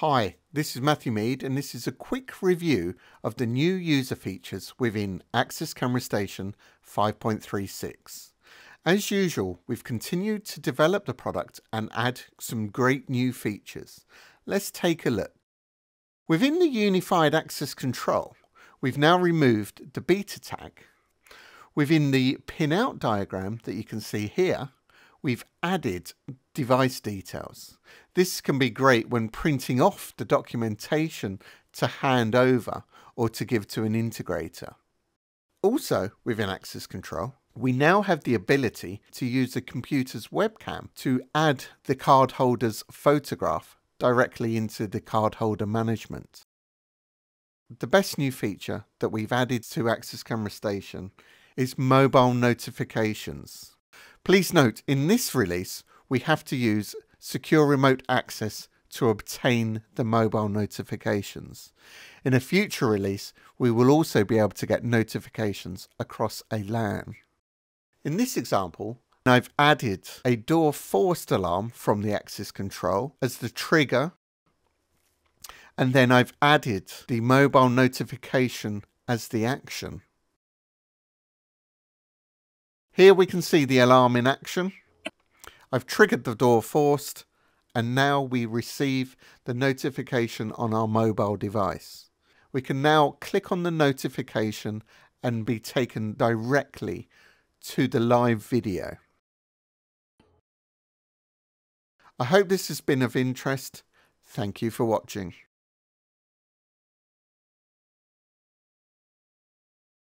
Hi, this is Matthew Mead and this is a quick review of the new user features within Axis Camera Station 5.36. As usual, we've continued to develop the product and add some great new features. Let's take a look. Within the Unified Access Control, we've now removed the beta tag. Within the pinout diagram that you can see here, we've added device details. This can be great when printing off the documentation to hand over or to give to an integrator. Also, within Access Control, we now have the ability to use the computer's webcam to add the cardholder's photograph directly into the cardholder management. The best new feature that we've added to Axis Camera Station is mobile notifications. Please note, in this release, we have to use secure remote access to obtain the mobile notifications. In a future release, we will also be able to get notifications across a LAN. In this example, I've added a door forced alarm from the access control as the trigger and then I've added the mobile notification as the action. Here we can see the alarm in action. I've triggered the door forced and now we receive the notification on our mobile device. We can now click on the notification and be taken directly to the live video. I hope this has been of interest. Thank you for watching.